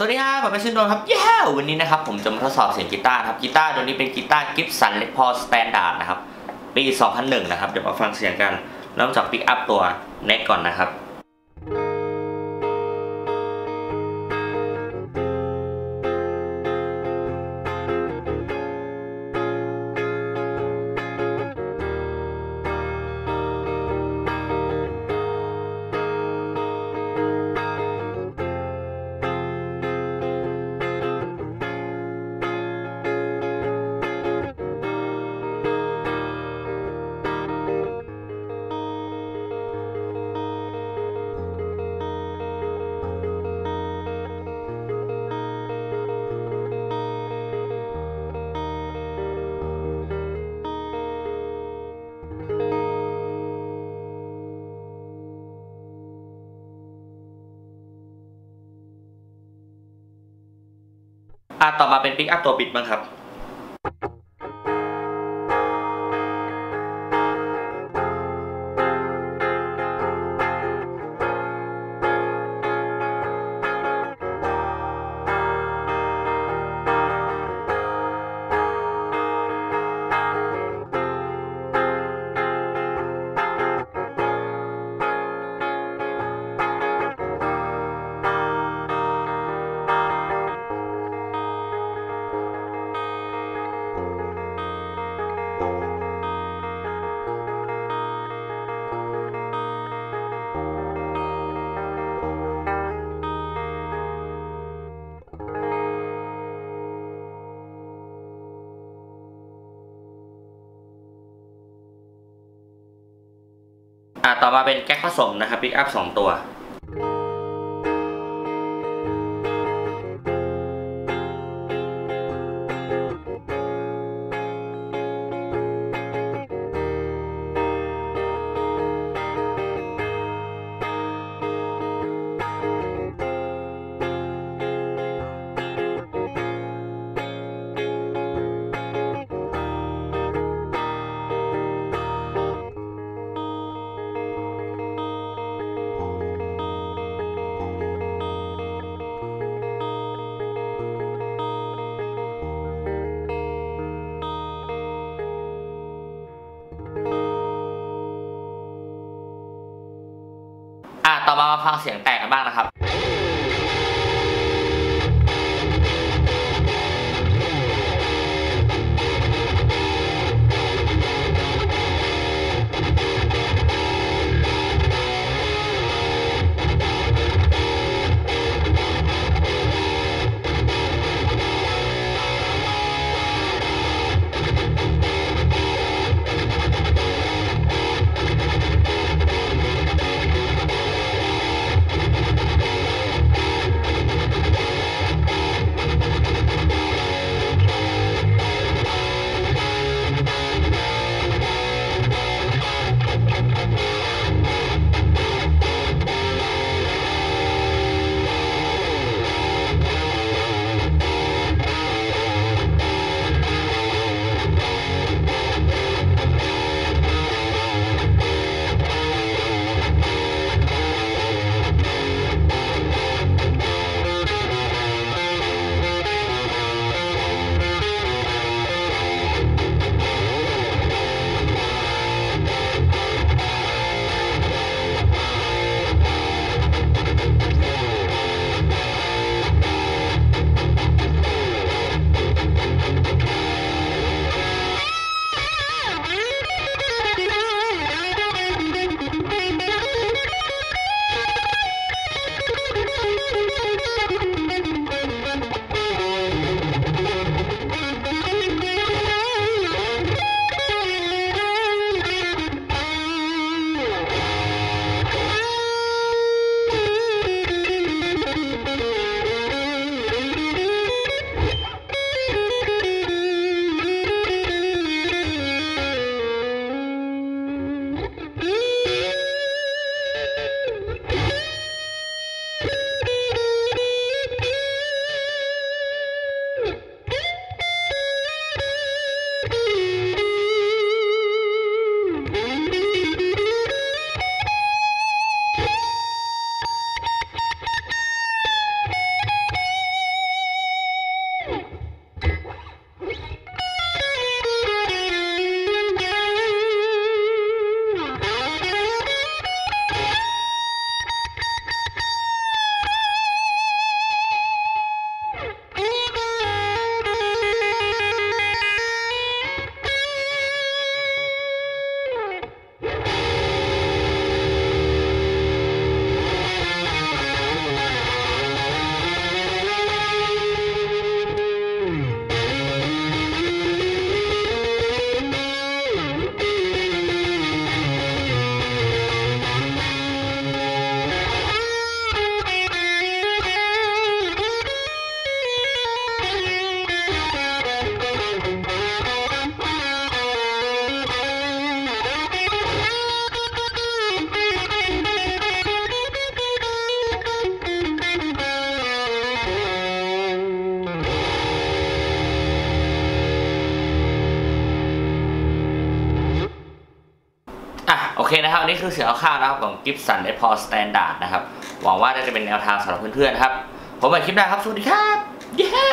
สวัสดีครับผมเป็นซินโดรมครับเย้ วันนี้นะครับผมจะมาทดสอบเสียงกีตาร์ครับ กีตาร์ตัวนี้เป็นกีตาร์ Gibson Les Paul Standard นะครับ ปี 2001 นะครับ เดี๋ยวมาฟังเสียงกัน เริ่มจากปิกอัพตัว neck ก่อนนะครับ อะต่อมาเป็นปิกอัพตัวบิดบ้างครับ อะต่อมาเป็นแก๊กผสมนะครับปิกอัพสองตัว ฟังเสียงแตกกันบ้างนะครับ โอเคนะครับนี่คือเสียงคร่าวนะครับของ Gibson Les Paul Standard นะครับ หวังว่าจะเป็นแนวทางสำหรับเพื่อนๆครับ ผมไปคลิปหน้าครับ สวัสดีครับ เย้